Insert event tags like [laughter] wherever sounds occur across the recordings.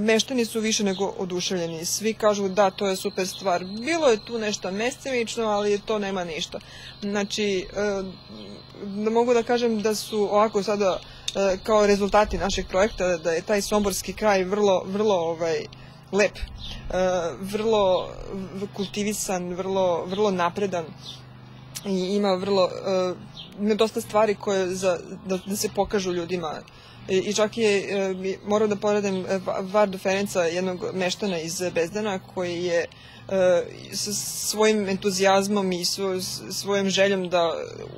meštani su više nego oduševljeni. Svi kažu da, to je super stvar. Bilo je tu nešto mestimično, ali to nema ništa. Znači, da mogu da kažem da su ovako sada kao rezultati našeg projekta, da je taj somborski kraj vrlo, vrlo ovaj, lep, vrlo kultivisan, vrlo, vrlo napredan i ima vrlo, ima dosta stvari koje za, da, da se pokažu ljudima I čak je, e, moram da poredem e, Vardo Ferenca, jednog meštana iz Bezdana, koji je e, sa svojim entuzijazmom i svojom željom da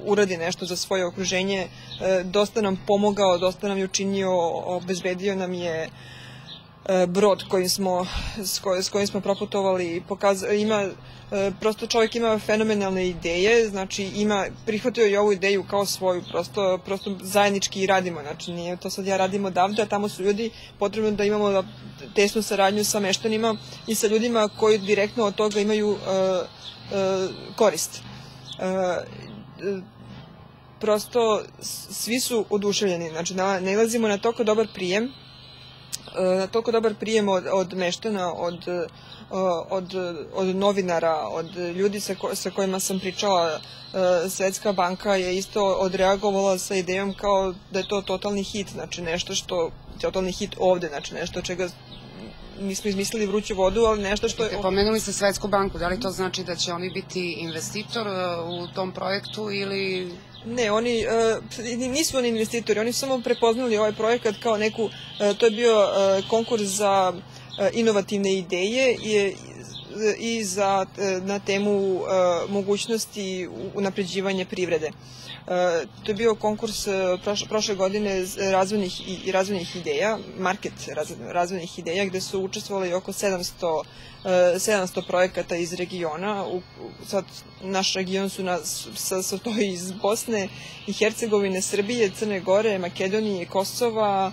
uradi nešto za svoje okruženje, dosta nam pomogao, dosta nam je učinio, obezbedio nam je brod kojim smo, s kojim smo proputovali, pokazali, ima E, prosto čovjek ima fenomenalne ideje, znači ima, prihvatio je ovu ideju kao svoju, prosto, prosto zajednički radimo, znači nije to sad ja radim odavde, a tamo su ljudi, potrebno da imamo tesnu saradnju sa meštanima i sa ljudima koji direktno od toga imaju uh, uh, korist. Uh, prosto svi su oduševljeni, znači nalazimo na toliko dobar prijem, na toliko dobar prijem od, od meštana, od od, od novinara, od ljudi sa, ko, sa kojima sam pričala, e, Svetska banka je isto odreagovala sa idejom kao da je to totalni hit, znači nešto što, totalni hit ovde, znači nešto čega nismo izmislili vruću vodu, ali nešto što je... Pomenuli ste Svetsku banku, da li to znači da će oni biti investitor e, u tom projektu ili... Ne, oni uh, nisu oni investitori, oni su samo prepoznali ovaj projekat kao neku, uh, to je bio uh, konkurs za E, inovativne ideje i, i za, e, na temu e, mogućnosti unapređivanja privrede. To je bio konkurs prošle godine razvojnih i razvojnih ideja, market razvojnih ideja, gde su učestvovali oko 700 700 projekata iz regiona. U, sad, naš region su na, sa, sa to iz Bosne i Hercegovine, Srbije, Crne Gore, Makedonije, Kosova,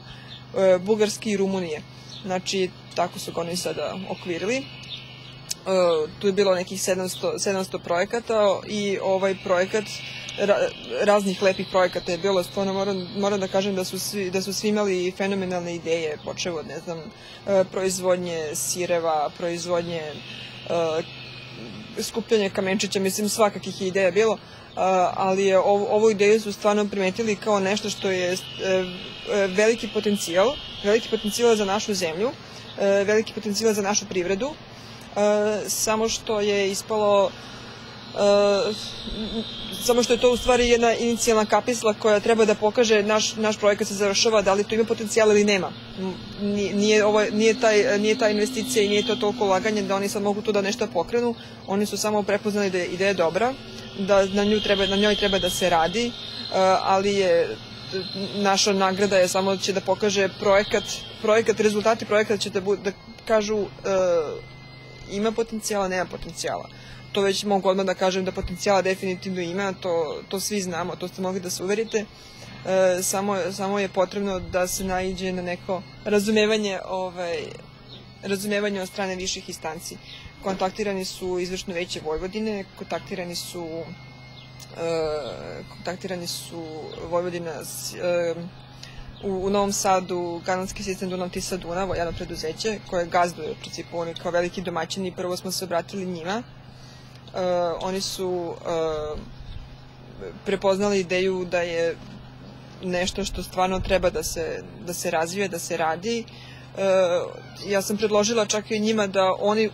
Bugarske i Rumunije. Znači, tako su ga oni sada okvirili. Uh, tu je bilo nekih 700, 700 projekata i ovaj projekat ra, raznih lepih projekata je bilo, stvarno moram, moram da kažem da su, svi, da su svi imali fenomenalne ideje, počeo od, ne znam, uh, proizvodnje sireva, proizvodnje uh, skupljanje kamenčića, mislim svakakih ideja bilo, ali je ovo, ovu ideju su stvarno primetili kao nešto što je veliki potencijal, veliki potencijal za našu zemlju, E, veliki potencijal za našu privredu, e, samo što je ispalo Uh, samo što je to u stvari jedna inicijalna kapisla koja treba da pokaže naš, naš projekat se završava, da li to ima potencijal ili nema. Nije, ovo, nije, taj, nije ta investicija i nije to toliko laganje da oni sad mogu tu da nešto pokrenu. Oni su samo prepoznali da je ideja dobra, da na, nju treba, na njoj treba da se radi, uh, ali je naša nagrada je samo će da pokaže projekat, projekat rezultati projekata će da, bu, da kažu uh, ima potencijala, nema potencijala. To već mogu odmah da kažem da potencijala definitivno ima, to, to svi znamo, to ste mogli da se uverite. E, samo, samo je potrebno da se naiđe na neko razumevanje, ovaj, razumevanje od strane viših instanci. Kontaktirani su izvršno veće Vojvodine, kontaktirani su E, kontaktirani su Vojvodina e, u, u Novom Sadu kanadski sistem Dunav Tisa Dunav, jedno preduzeće koje gazduje u principu, oni kao veliki domaćini, prvo smo se obratili njima. Uh, oni su uh, prepoznali ideju da je nešto što stvarno treba da se, da se razvije, da se radi E, ja sam predložila čak i njima da oni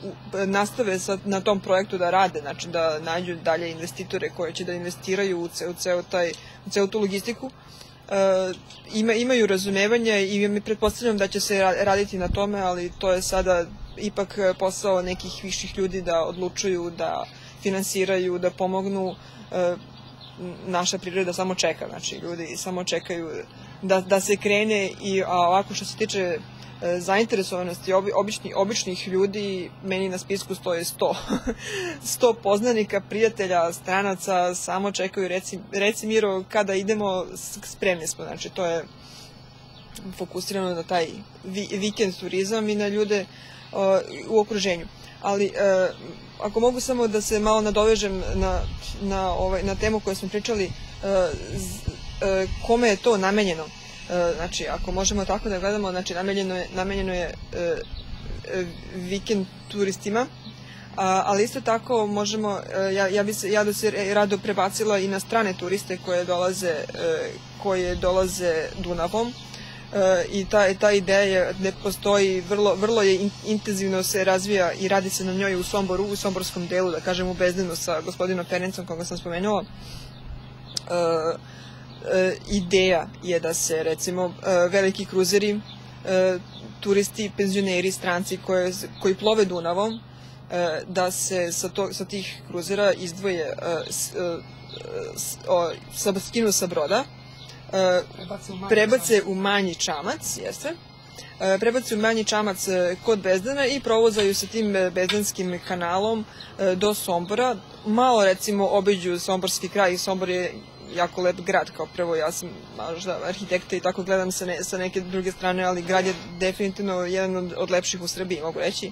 nastave sa, na tom projektu da rade, znači da nađu dalje investitore koje će da investiraju u, ceo, ceo taj, u ceo tu logistiku. E, ima, imaju razumevanja i mi pretpostavljam da će se raditi na tome, ali to je sada ipak posao nekih viših ljudi da odlučuju, da finansiraju, da pomognu. Naša priroda samo čeka, znači ljudi samo čekaju da, da se krene i a ovako što se tiče E, zainteresovanosti obi, obični, običnih ljudi, meni na spisku stoje 100. 100 [laughs] poznanika, prijatelja, stranaca, samo čekaju, reci, reci Miro, kada idemo, spremni smo. Znači, to je fokusirano na taj vi, vikend turizam i na ljude uh, u okruženju. Ali, uh, ako mogu samo da se malo nadovežem na, na, ovaj, na temu koju smo pričali, uh, z, uh, kome je to namenjeno? Znači, ako možemo tako da gledamo, znači namenjeno je, namenjeno je vikend turistima, A, ali isto tako možemo, ja, ja bi se, ja da se rado prebacila i na strane turiste koje dolaze, koje dolaze Dunavom, e, i ta, ta ideja ne postoji, vrlo, vrlo je in, intenzivno se razvija i radi se na njoj u Somboru, u Somborskom delu, da kažem u Bezdenu sa gospodinom Ferencom koga sam spomenula. E, e, ideja je da se recimo e, veliki kruzeri, e, turisti, penzioneri, stranci koje, koji plove Dunavom, e, da se sa, to, sa tih kruzera izdvoje e, s, e, s, o, sa, skinu sa broda, prebace u manji čamac, jeste, prebace u manji čamac kod Bezdana i provozaju sa tim bezdanskim kanalom do Sombora. Malo recimo obiđu Somborski kraj, Sombor je jako lep grad, kao prvo ja sam možda arhitekta i tako gledam sa, ne, sa neke druge strane, ali grad je definitivno jedan od, od lepših u Srbiji, mogu reći.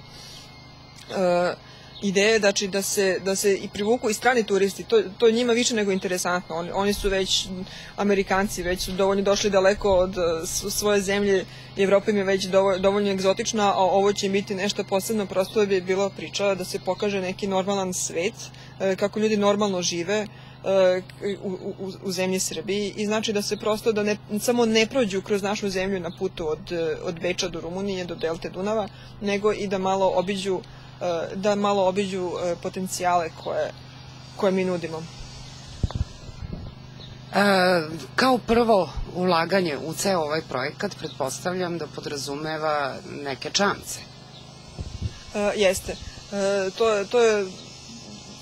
Uh, ideje znači, da, se, da se i privuku i strani turisti, to, to njima više nego interesantno. Oni, oni su već, Amerikanci već su dovoljno došli daleko od uh, svoje zemlje, Evropa im je već dovoljno, egzotična, a ovo će biti nešto posebno, prosto bi bilo priča da se pokaže neki normalan svet, uh, kako ljudi normalno žive, uh, u, u, u zemlji Srbiji. I znači da se prosto da ne, samo ne prođu kroz našu zemlju na putu od, od Beča do Rumunije, do Delte Dunava, nego i da malo obiđu E, da malo obiđu e, potencijale koje, koje mi nudimo. E, kao prvo ulaganje u ceo ovaj projekat pretpostavljam da podrazumeva neke čamce. E, jeste. E, to, to je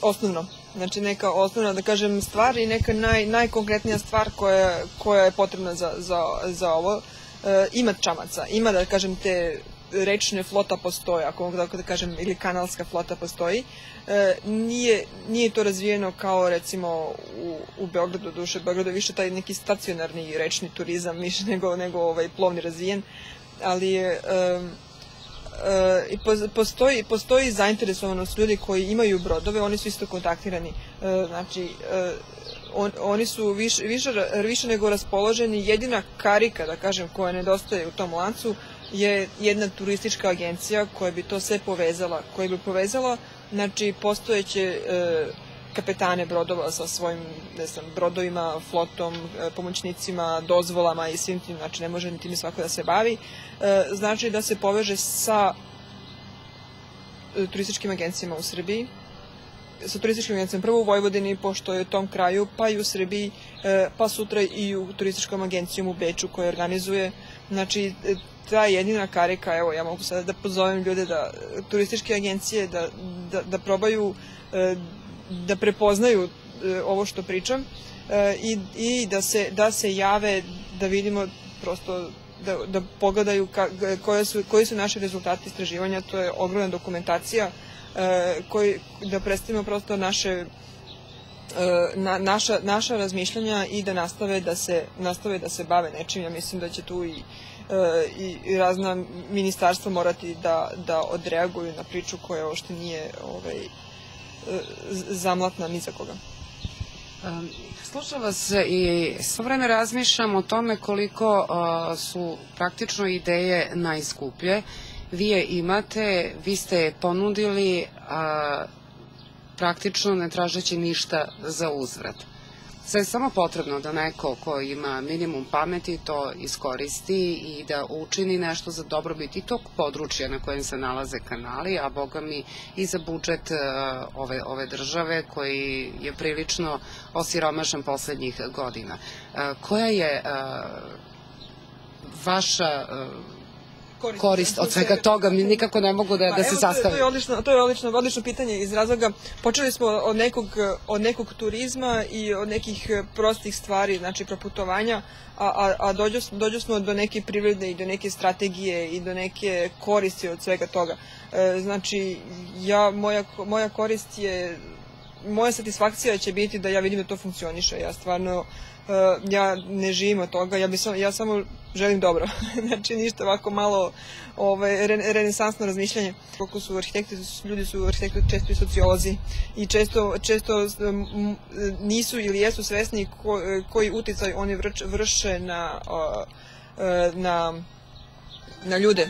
osnovno. Znači neka osnovna, da kažem, stvar i neka naj, najkonkretnija stvar koja, koja je potrebna za, za, za ovo. E, ima čamaca, ima da kažem te rečne flota postoji, ako mogu tako da kažem, ili kanalska flota postoji. E, nije, nije to razvijeno kao recimo u, u Beogradu, duše Beogradu više taj neki stacionarni rečni turizam [laughs] više nego, nego ovaj plovni razvijen, ali e, e, postoji, postoji zainteresovanost ljudi koji imaju brodove, oni su isto kontaktirani. E, znači, e, on, oni su više, više, više nego raspoloženi. Jedina karika, da kažem, koja nedostaje u tom lancu je jedna turistička agencija koja bi to sve povezala, koja bi povezala znači postojeće e, kapetane brodova sa svojim ne znam, brodovima, flotom, e, pomoćnicima, dozvolama i svim tim, znači ne može ni tim svako da se bavi, e, znači da se poveže sa e, turističkim agencijama u Srbiji, sa turističkim agencijom prvo u Vojvodini, pošto je u tom kraju, pa i u Srbiji, e, pa sutra i u turističkom agencijom u Beču koja organizuje, znači ta jedina karika, evo ja mogu sada da pozovem ljude da turističke agencije da, da, da probaju e, da prepoznaju e, ovo što pričam e, i, i da, se, da se jave da vidimo prosto da, da pogledaju ka, koje su, koji su naši rezultati istraživanja, to je ogromna dokumentacija koji, da predstavimo prosto naše na, naša, naša razmišljanja i da nastave da se nastave da se bave nečim. Ja mislim da će tu i i, i razna ministarstva morati da, da odreaguju na priču koja ošte nije ovaj, zamlatna ni za koga. Slušam vas i svo vreme razmišljam o tome koliko su praktično ideje najskuplje. Vi je imate, vi ste je ponudili, a praktično ne tražeći ništa za uzvrat. Sve je samo potrebno da neko ko ima minimum pameti to iskoristi i da učini nešto za dobrobit i tog područja na kojem se nalaze kanali, a boga mi i za budžet uh, ove, ove države koji je prilično osiromašan poslednjih godina. Uh, koja je uh, vaša korist, od svega toga, mi nikako ne mogu da, pa, da se sastavim. To je odlično, to je odlično, odlično pitanje iz razloga. Počeli smo od nekog, od nekog turizma i od nekih prostih stvari, znači proputovanja, a, a, a dođu, dođu smo do neke privredne i do neke strategije i do neke koristi od svega toga. E, znači, ja, moja, moja korist je moja satisfakcija će biti da ja vidim da to funkcioniše. Ja stvarno uh, ja ne živim od toga, ja, bi sam, ja samo želim dobro. [laughs] znači ništa ovako malo ovaj, re, renesansno razmišljanje. Koliko su arhitekti, ljudi su arhitekti često i sociolozi i često, često nisu ili jesu svesni ko, koji uticaj oni vrč, vrše na uh, na, na ljude